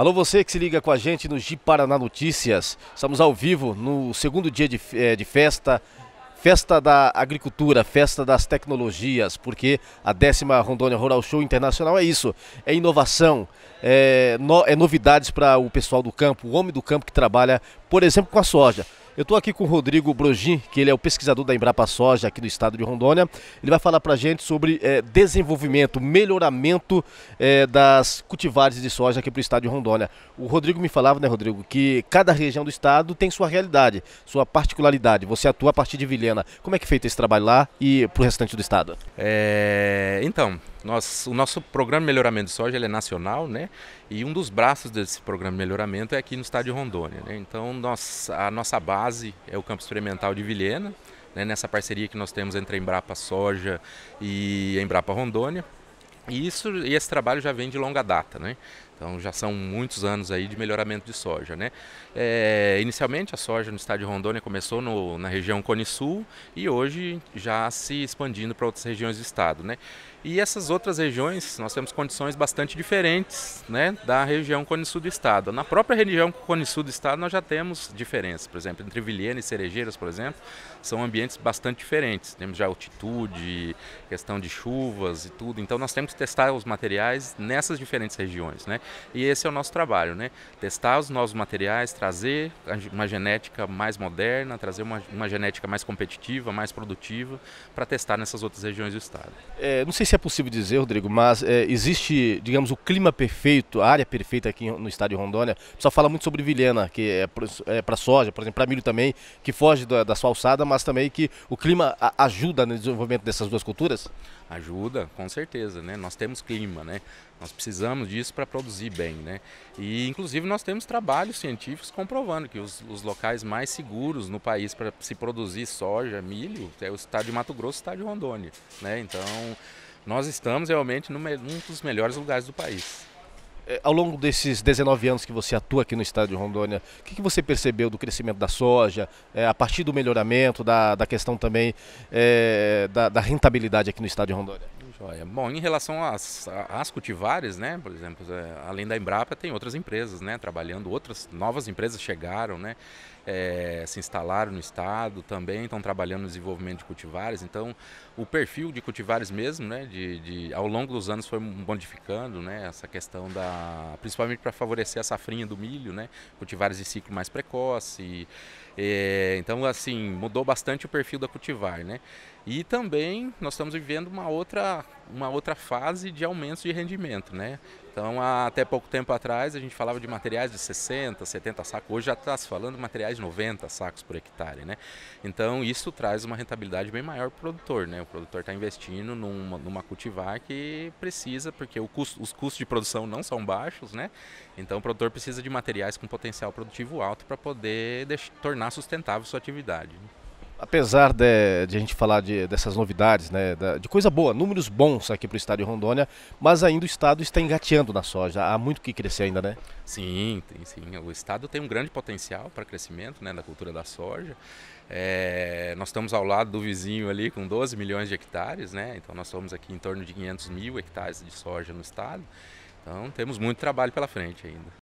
Alô, você que se liga com a gente no Gi Paraná Notícias. Estamos ao vivo no segundo dia de, eh, de festa, festa da agricultura, festa das tecnologias, porque a décima Rondônia Rural Show Internacional é isso, é inovação, é, no, é novidades para o pessoal do campo, o homem do campo que trabalha, por exemplo, com a soja. Eu estou aqui com o Rodrigo Brogin, que ele é o pesquisador da Embrapa Soja aqui no estado de Rondônia. Ele vai falar para a gente sobre é, desenvolvimento, melhoramento é, das cultivares de soja aqui para o estado de Rondônia. O Rodrigo me falava, né, Rodrigo, que cada região do estado tem sua realidade, sua particularidade. Você atua a partir de Vilhena. Como é que é feito esse trabalho lá e para o restante do estado? É, então, nós, o nosso programa de melhoramento de soja é nacional, né? E um dos braços desse programa de melhoramento é aqui no estado de Rondônia. Né? Então, nós, a nossa base é o campo experimental de Vilhena, né? nessa parceria que nós temos entre a Embrapa Soja e a Embrapa Rondônia. E, isso, e esse trabalho já vem de longa data, né? Então já são muitos anos aí de melhoramento de soja, né? É, inicialmente a soja no estado de Rondônia começou no, na região Cone Sul e hoje já se expandindo para outras regiões do estado, né? E essas outras regiões, nós temos condições bastante diferentes né, da região Cone Sul do Estado. Na própria região Cone Sul do Estado nós já temos diferenças, por exemplo, entre Vilhena e Cerejeiras, por exemplo, são ambientes bastante diferentes. Temos já altitude, questão de chuvas e tudo, então nós temos que testar os materiais nessas diferentes regiões. Né? E esse é o nosso trabalho, né? testar os novos materiais, trazer uma genética mais moderna, trazer uma, uma genética mais competitiva, mais produtiva, para testar nessas outras regiões do Estado. É, não sei se é possível dizer, Rodrigo, mas é, existe, digamos, o clima perfeito, a área perfeita aqui no estado de Rondônia. O pessoal fala muito sobre Vilhena, que é para é soja, por exemplo, para milho também, que foge da, da, sua alçada, mas também que o clima ajuda no desenvolvimento dessas duas culturas? Ajuda, com certeza, né? Nós temos clima, né? Nós precisamos disso para produzir bem, né? E inclusive nós temos trabalhos científicos comprovando que os, os locais mais seguros no país para se produzir soja, milho, é o estado de Mato Grosso o estado de Rondônia, né? Então nós estamos realmente num dos melhores lugares do país. É, ao longo desses 19 anos que você atua aqui no estado de Rondônia, o que, que você percebeu do crescimento da soja, é, a partir do melhoramento, da, da questão também é, da, da, rentabilidade aqui no estado de Rondônia? Bom, em relação às, às cultivares, né, por exemplo, é, além da Embrapa, tem outras empresas né, trabalhando, outras novas empresas chegaram, né, é, se instalaram no estado, também estão trabalhando no desenvolvimento de cultivares. Então, o perfil de cultivares mesmo, né, de, de ao longo dos anos foi modificando, né, essa questão da, principalmente para favorecer a safrinha do milho, né, cultivares de ciclo mais precoce. E, é, então, assim, mudou bastante o perfil da cultivar, né. E também nós estamos vivendo uma outra, uma outra fase de aumento de rendimento, né? Então, até pouco tempo atrás, a gente falava de materiais de 60, 70 sacos. Hoje já está se falando de materiais de 90 sacos por hectare, né? Então, isso traz uma rentabilidade bem maior para o produtor, né? O produtor está investindo numa, numa, cultivar que precisa, porque custo, os custos de produção não são baixos, né? Então, o produtor precisa de materiais com potencial produtivo alto para poder tornar sustentável sua atividade. Né? Apesar de, de, a gente falar de, dessas novidades, né, de coisa boa, números bons aqui para o estado de Rondônia, mas ainda o estado está engateando na soja. Há muito que crescer ainda, né? Sim, tem, sim. O estado tem um grande potencial para crescimento né, da cultura da soja. É, nós estamos ao lado do vizinho ali com 12 milhões de hectares, né? Então nós somos aqui em torno de 500 mil hectares de soja no estado. Então temos muito trabalho pela frente ainda.